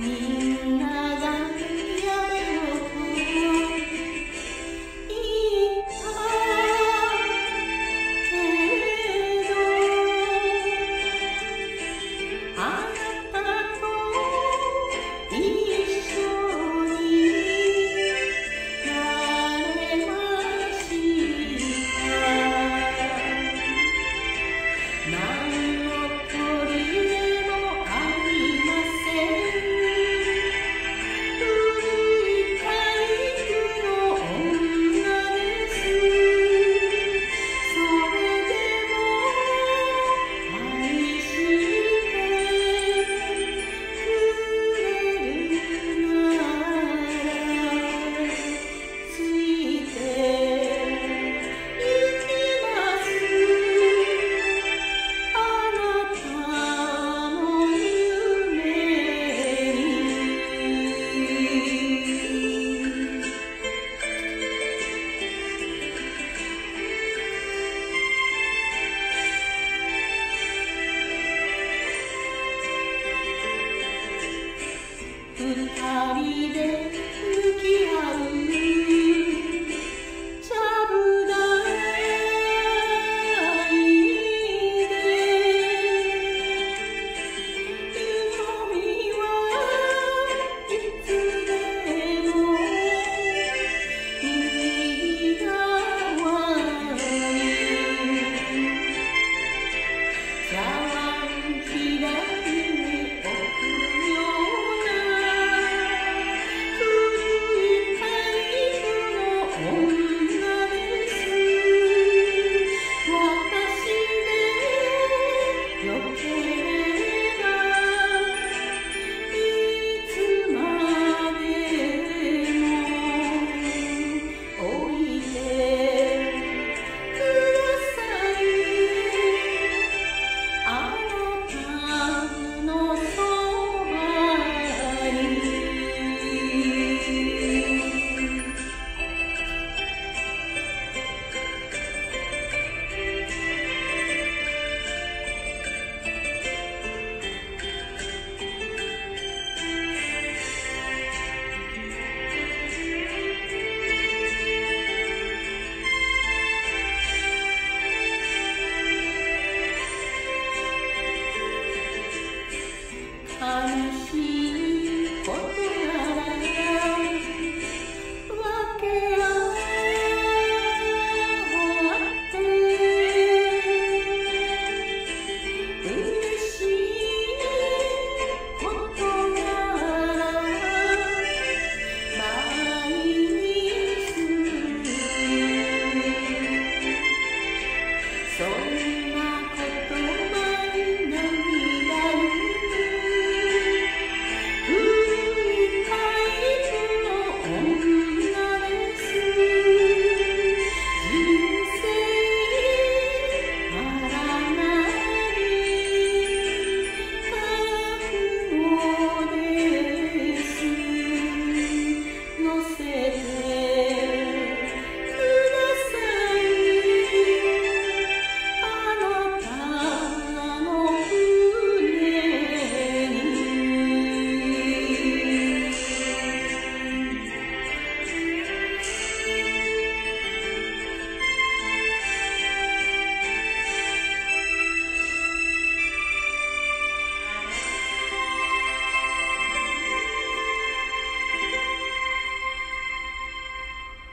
me. る旅で Oh.